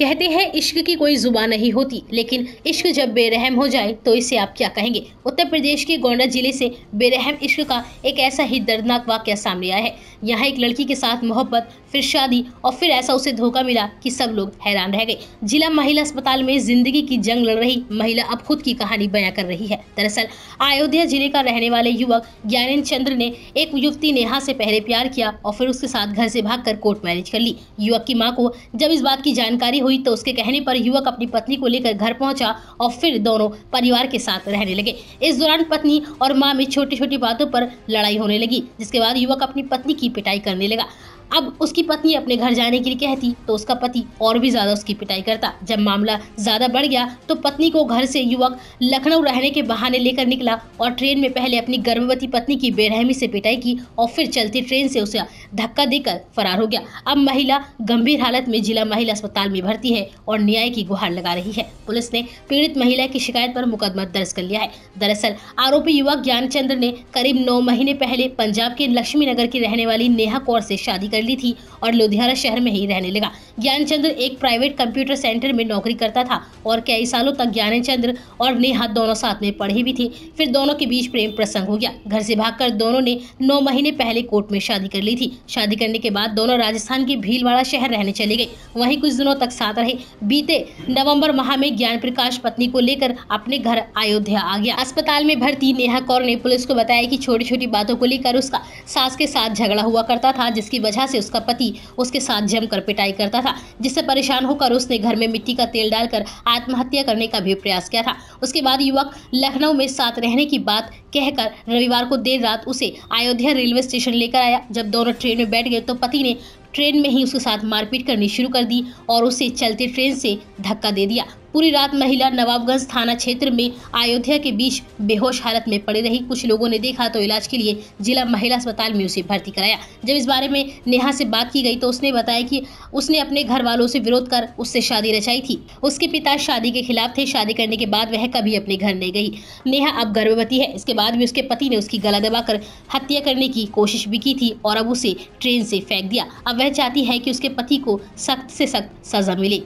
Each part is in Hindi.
कहते हैं, इश्क की कोई ज़ुबान नहीं होती। लेकिन इश्क जब बेरहम हो जाए तो इसे आप क्या कहेंगे? उत्तर प्रदेश के गोंडा ज़िले से बेरहम इश्क का एक ऐसा ही दर्दनाक वाक्य सामने आया है। यहाँ एक लड़की के साथ मोहब्बत, फिर शादी और फिर ऐसा उसे धोखा मिला कि सब लोग हैरान रह गए। जिला महिला अस्पताल में ज़िंदगी की जंग लड़ रही महिला अब खुद की कहानी बयां कर रही है। दरअसल, अयोध्या ज़िले का रहने वाले युवक ज्ञानेन्द्र चंद्र ने एक युवती नेहा से पहले प्यार किया और फिर उसके साथ घर से भागकर कोर्ट मैरिज कर ली। युवक की माँ को जब इस बात की जानकारी हुई तो उसके कहने पर युवक अपनी पत्नी को लेकर घर पहुँचा और फिर दोनों परिवार के साथ रहने लगे। इस दौरान पत्नी और माँ में छोटी छोटी बातों पर लड़ाई होने लगी, जिसके बाद युवक अपनी पत्नी की पिटाई करने लगा। अब उसकी पत्नी अपने घर जाने के लिए कहती तो उसका पति और भी ज़्यादा उसकी पिटाई करता। जब मामला ज़्यादा बढ़ गया तो पत्नी को घर से युवक लखनऊ रहने के बहाने लेकर निकला और ट्रेन में पहले अपनी गर्भवती पत्नी की बेरहमी से पिटाई की और फिर चलती ट्रेन से उसे धक्का देकर फरार हो गया। अब महिला गंभीर हालत में जिला महिला अस्पताल में भर्ती है और न्याय की गुहार लगा रही है। पुलिस ने पीड़ित महिला की शिकायत पर मुकदमा दर्ज कर लिया है। दरअसल, आरोपी युवक ज्ञानचंद्र ने करीब नौ महीने पहले पंजाब के लक्ष्मी नगर की रहने वाली नेहा कौर से शादी कर ली थी और लुधियाना शहर में ही रहने लगा। ज्ञानचंद्र एक प्राइवेट कंप्यूटर सेंटर में नौकरी करता था और कई सालों तक ज्ञानचंद्र और नेहा दोनों साथ में पढ़ी भी थी। फिर दोनों के बीच प्रेम प्रसंग हो गया। घर से भागकर दोनों ने नौ महीने पहले कोर्ट में शादी कर ली थी। शादी करने के बाद दोनों राजस्थान के भीलवाड़ा शहर रहने चले गए। वहीं कुछ दिनों तक साथ रहे। बीते नवंबर माह में ज्ञान प्रकाश पत्नी को लेकर अपने घर अयोध्या आ गया। अस्पताल में भर्ती नेहा कौर ने पुलिस को बताया कि छोटी छोटी बातों को लेकर उसका सास के साथ झगड़ा हुआ करता था, जिसकी वजह से उसका पति उसके साथ जमकर पिटाई करता था, जिससे परेशान होकर उसने घर में मिट्टी का तेल डालकर आत्महत्या करने का भी प्रयास किया था। उसके बाद युवक लखनऊ में साथ रहने की बात कहकर रविवार को देर रात उसे अयोध्या रेलवे स्टेशन लेकर आया। जब दोनों ट्रेन में बैठ गए तो पति ने ट्रेन में ही उसके साथ मारपीट करनी शुरू कर दी और उसे चलते ट्रेन से धक्का दे दिया। पूरी रात महिला नवाबगंज थाना क्षेत्र में अयोध्या के बीच बेहोश हालत में पड़ी रही। कुछ लोगों ने देखा तो इलाज के लिए जिला महिला अस्पताल में उसे भर्ती कराया। जब इस बारे में नेहा से बात की गई तो उसने बताया कि उसने अपने घर वालों से विरोध कर उससे शादी रचाई थी। उसके पिता शादी के खिलाफ थे। शादी करने के बाद वह कभी अपने घर नहीं गई। नेहा अब गर्भवती है। इसके बाद भी उसके पति ने उसकी गला दबाकर हत्या करने की कोशिश भी की थी और अब उसे ट्रेन से फेंक दिया। अब वह चाहती है कि उसके पति को सख्त से सख्त सजा मिले।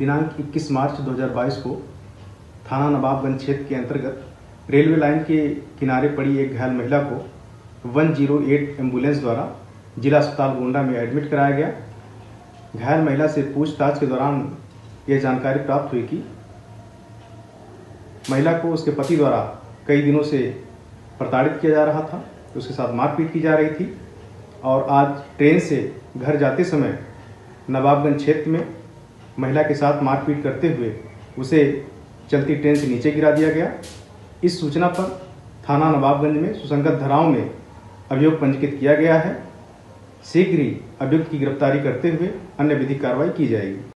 दिनांक 21 मार्च 2022 को थाना नवाबगंज क्षेत्र के अंतर्गत रेलवे लाइन के किनारे पड़ी एक घायल महिला को 108 एंबुलेंस द्वारा जिला अस्पताल गोंडा में एडमिट कराया गया। घायल महिला से पूछताछ के दौरान यह जानकारी प्राप्त हुई कि महिला को उसके पति द्वारा कई दिनों से प्रताड़ित किया जा रहा था, उसके साथ मारपीट की जा रही थी और आज ट्रेन से घर जाते समय नवाबगंज क्षेत्र में महिला के साथ मारपीट करते हुए उसे चलती ट्रेन से नीचे गिरा दिया गया। इस सूचना पर थाना नवाबगंज में सुसंगत धाराओं में अभियोग पंजीकृत किया गया है। शीघ्र ही अभियुक्त की गिरफ्तारी करते हुए अन्य विधिक कार्रवाई की जाएगी।